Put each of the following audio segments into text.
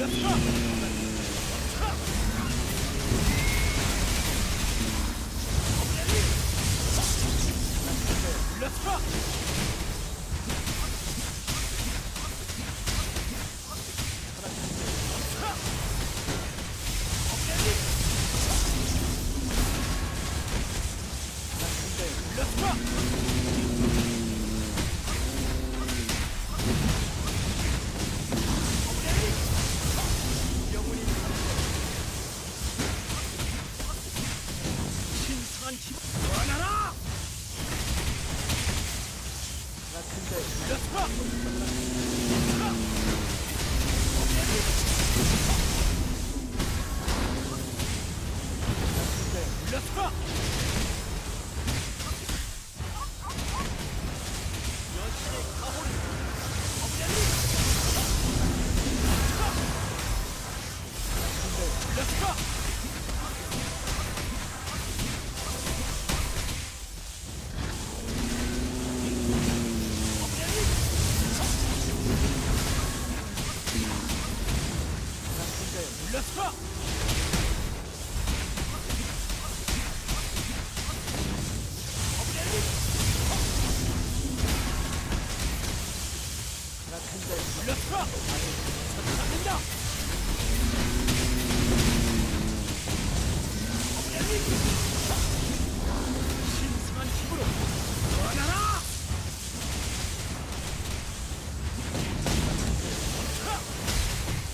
Let's go!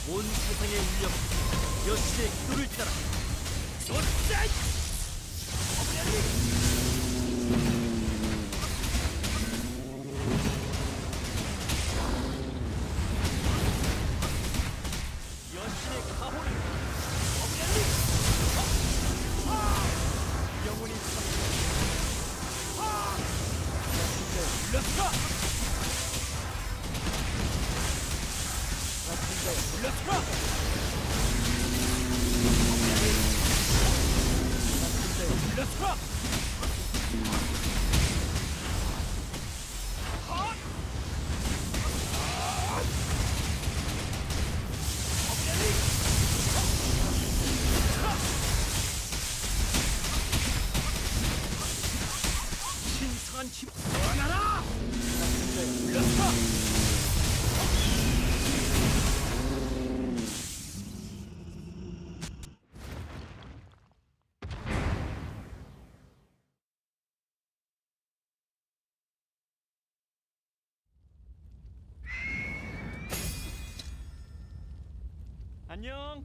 온 세상의 울려 여신의 기도를 따라 쏟자! 여신의 가호를 영원히 물러서라! 물 Let's go! 안녕.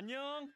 안녕.